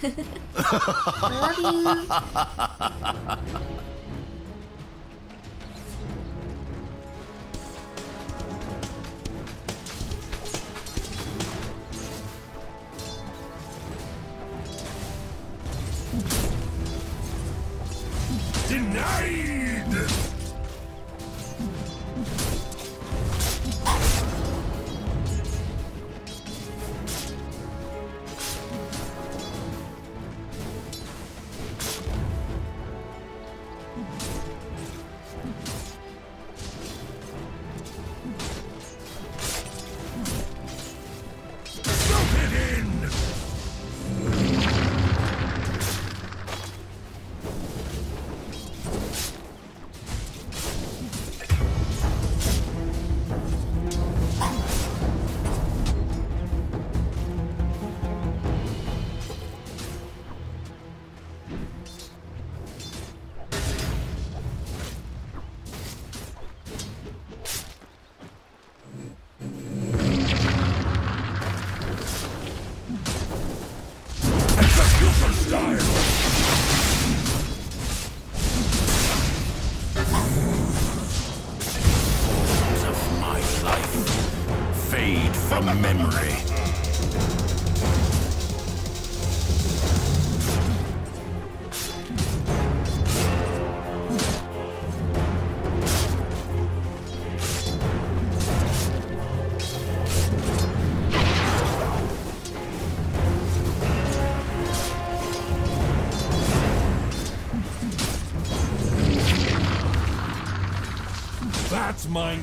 Love you. mine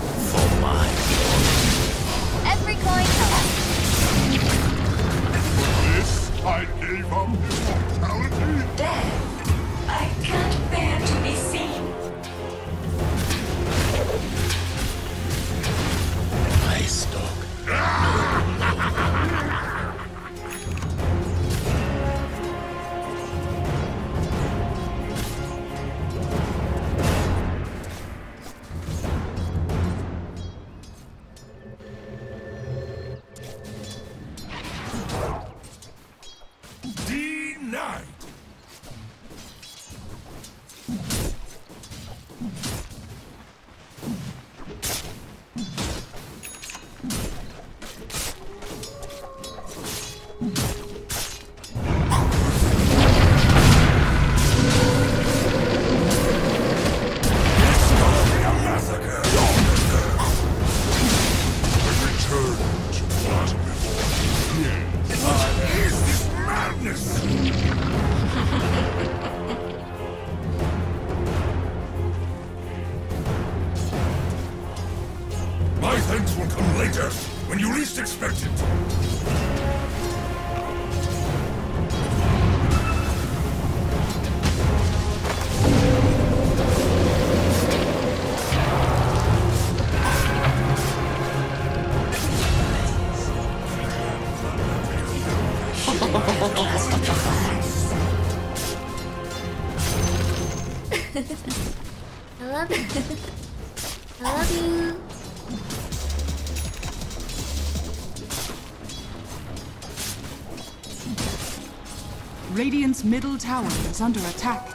Radiant's middle tower is under attack.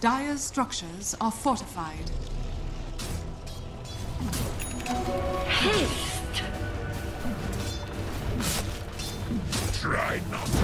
Dire's structures are fortified. Haste! Try not.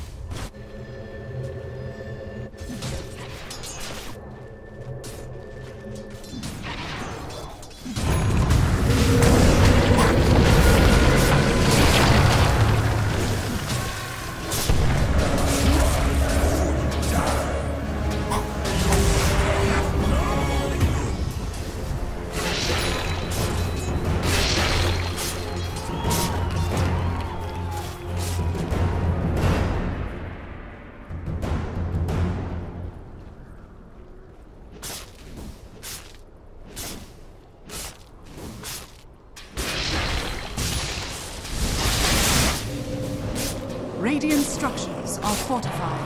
Radiant structures are fortified.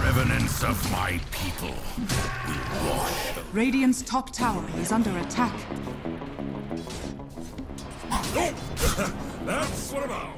Revenants of my people will wash Radiant's top tower is under attack. That's one of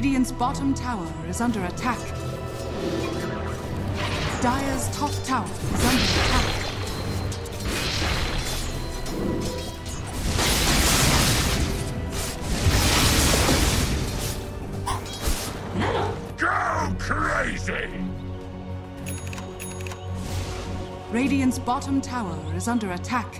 Radiant's bottom tower is under attack. Dire's top tower is under attack. Go crazy. Radiant's bottom tower is under attack.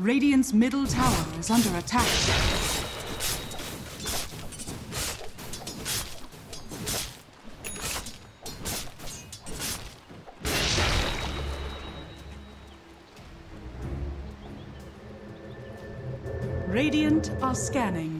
Radiant's middle tower is under attack. Radiant are scanning.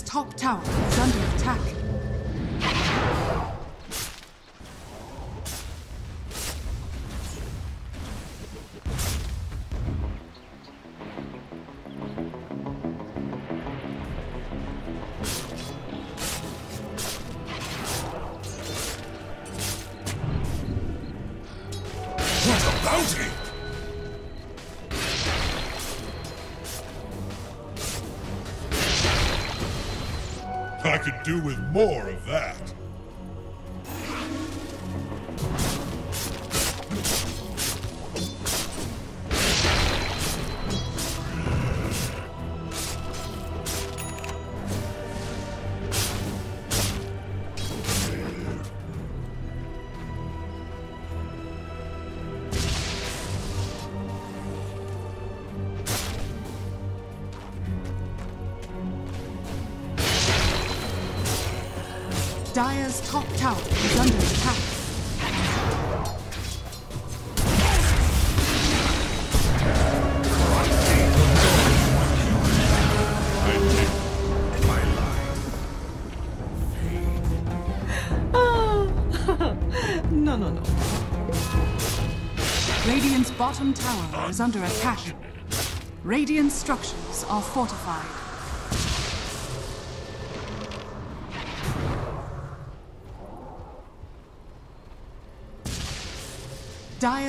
Top tower Dire's top tower is under attack. I take my life. No, no, no. Radiant's bottom tower is under attack. Radiant structures are fortified.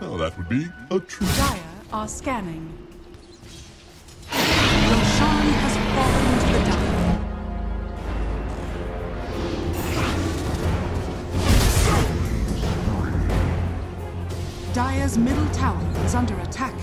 Now well, that would be a true. Dire are scanning. Roshan has fallen to the dark. Dire's middle tower is under attack.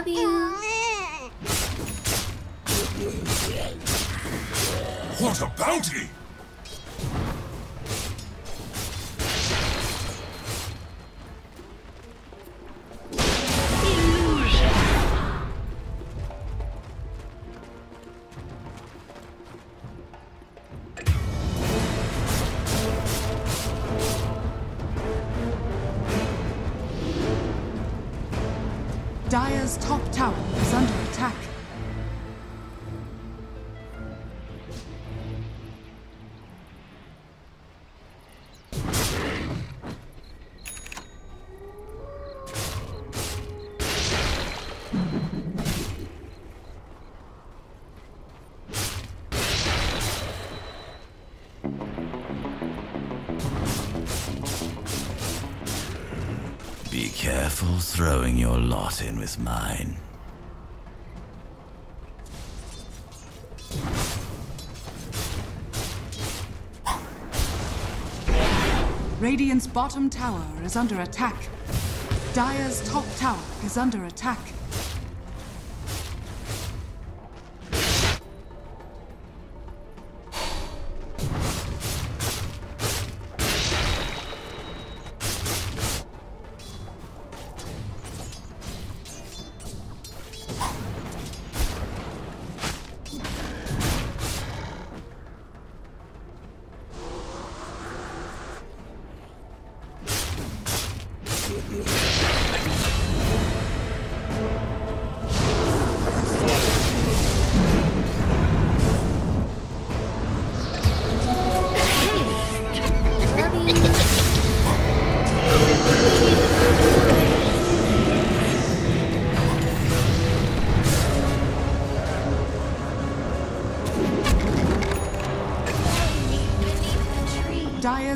love you. Be careful throwing your lot in with mine. Radiant's bottom tower is under attack. Dire's top tower is under attack.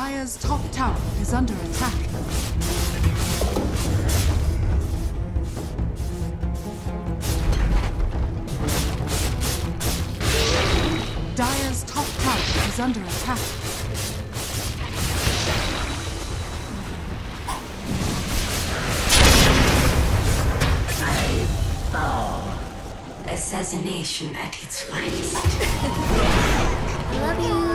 Dire's top tower is under attack. Dire's top tower is under attack. Assassination at its finest. I love you.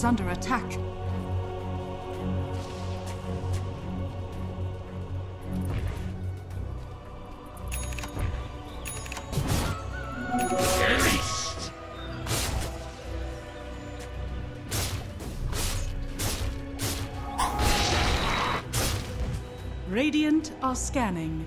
Is under attack. Radiant are scanning.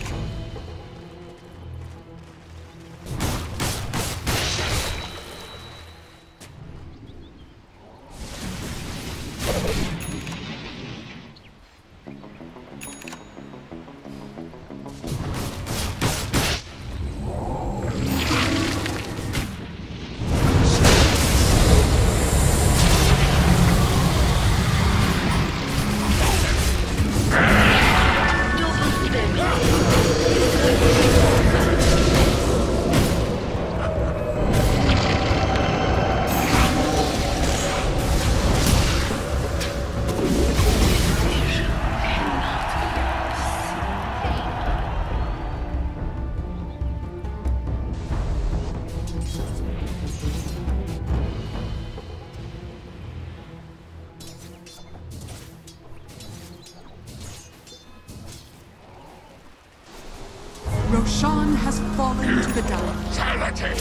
Roshan has fallen to the Dire. Brutality!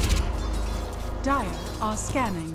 Dire are scanning.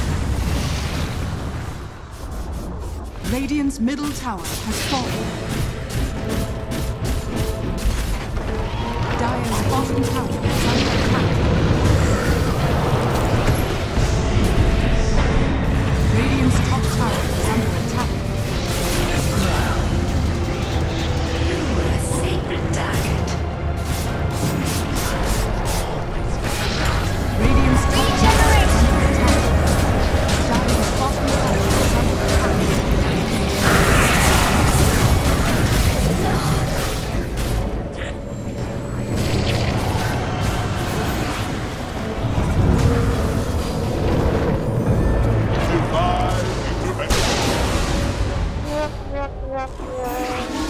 Radiant's middle tower has fallen. Dire's bottom tower nhạc nhạc nhạc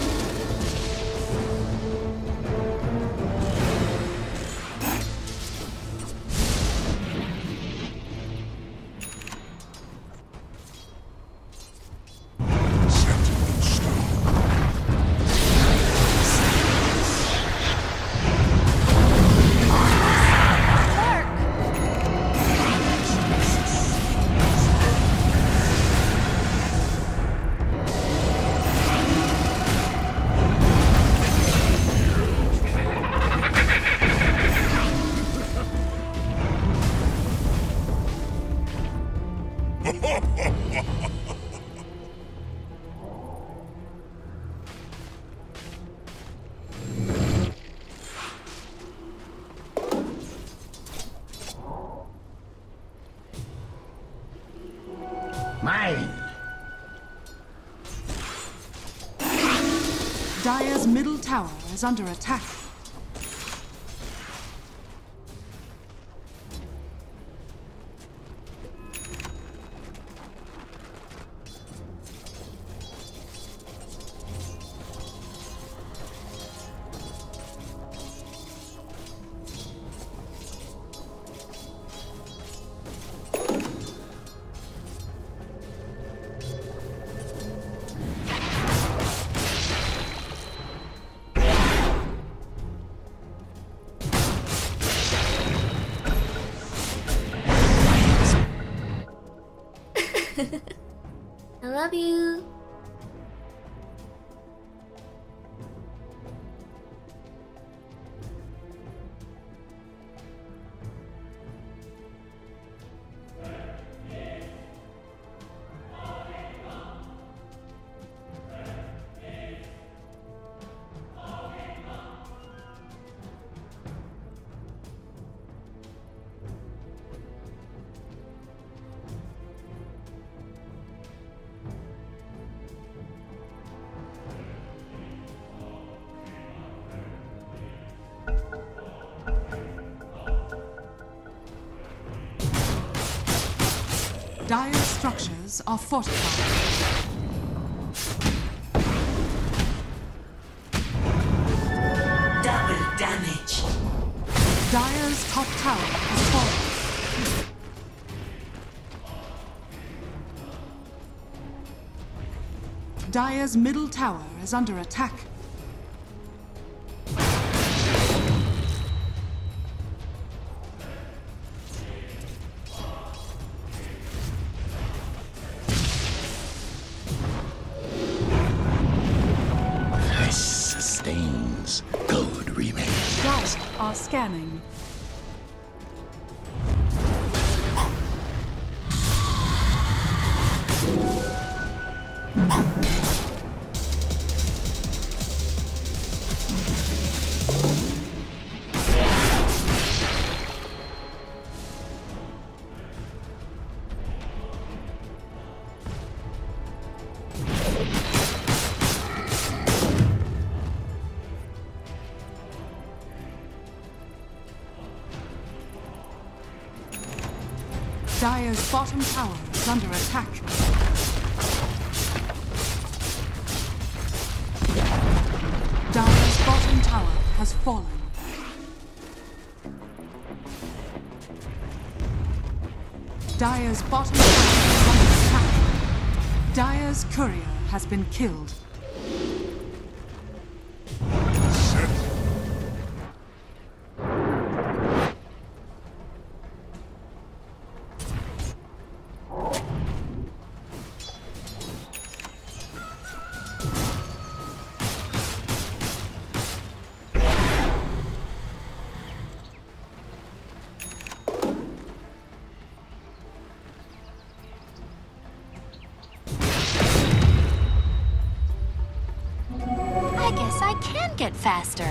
is under attack. Dire's structures are fortified. Double damage. Dire's top tower has fallen. Dire's middle tower is under attack. Bottom tower is under attack. Dire's bottom tower has fallen. Dire's bottom tower is under attack. Dire's courier has been killed. Faster.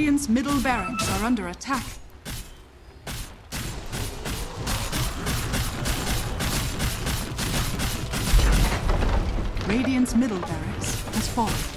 Radiant's middle barracks are under attack. Radiant's middle barracks has fallen.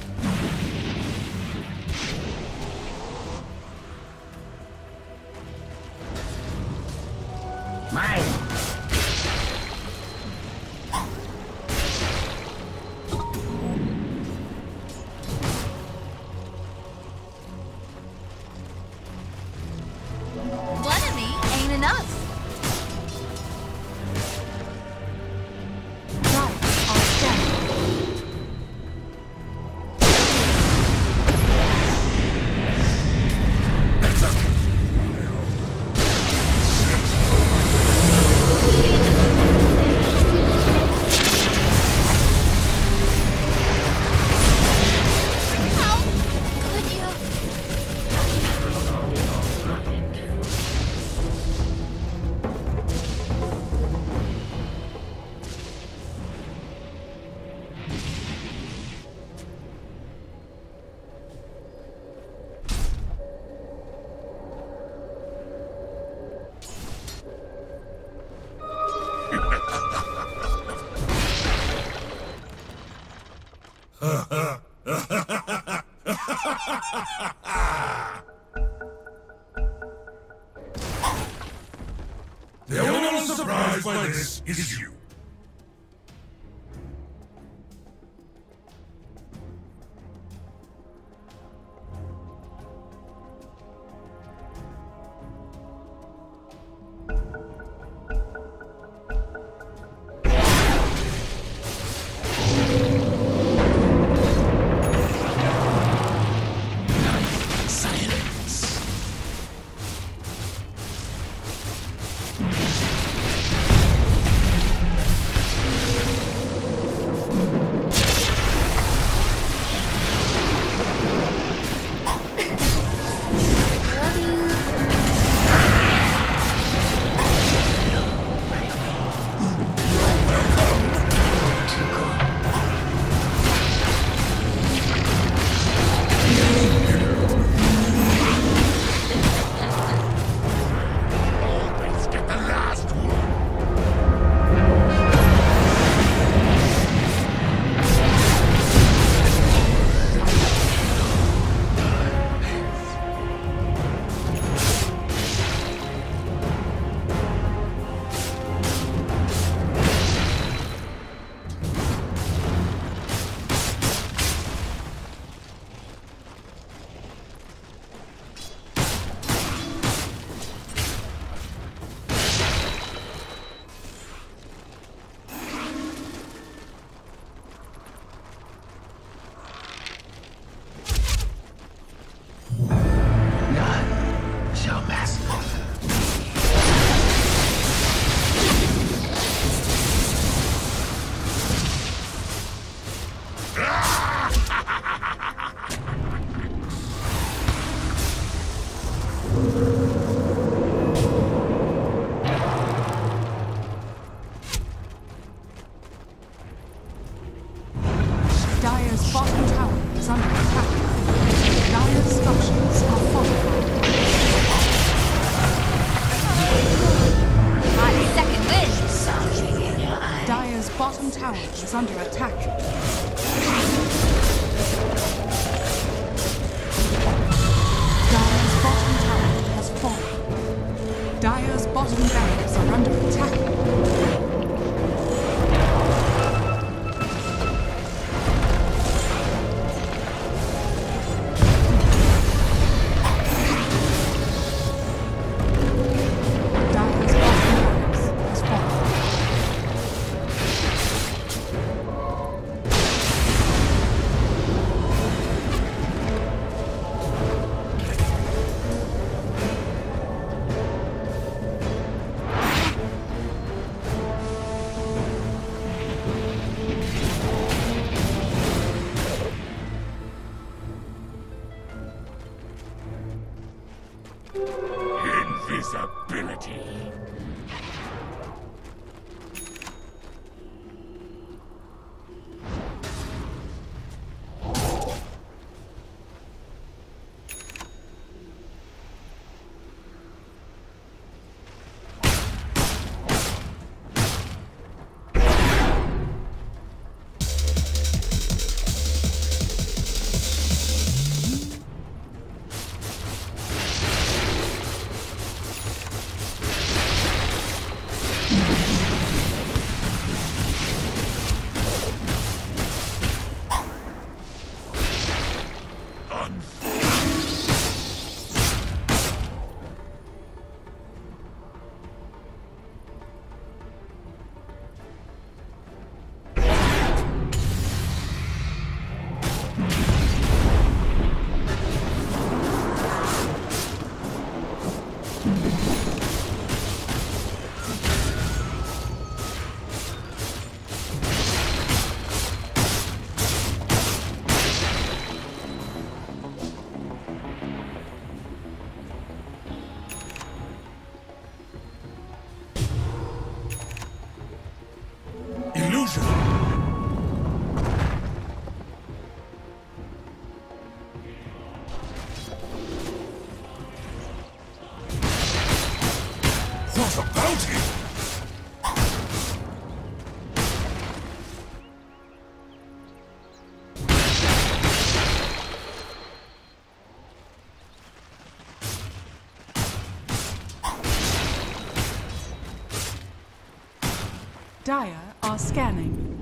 Dire are scanning.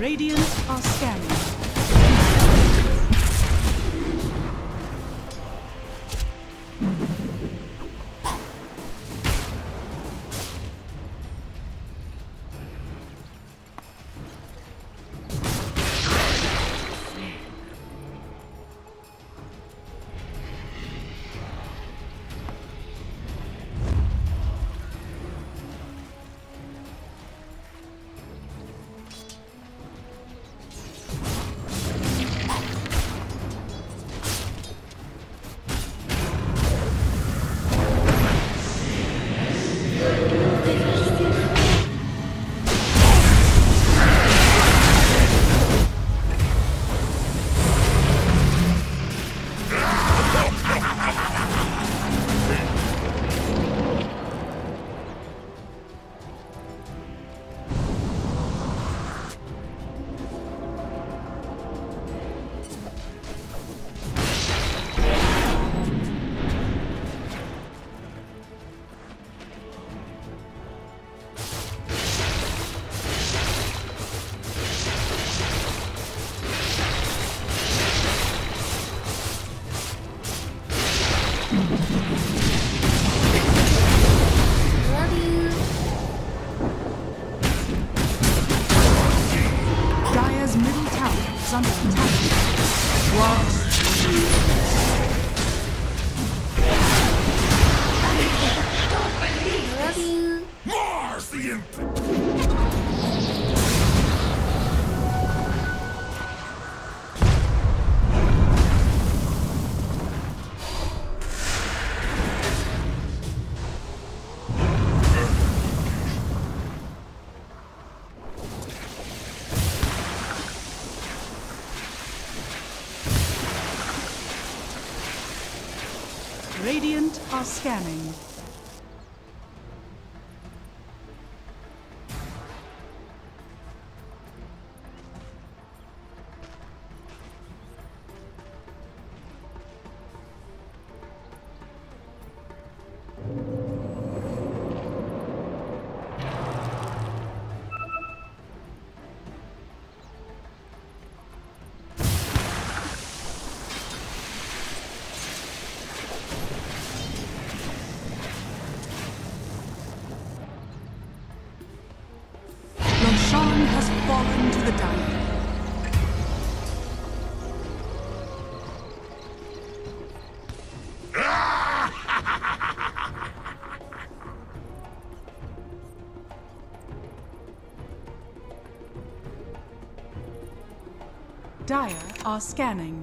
Radiant are scanning. Scanning. Are scanning.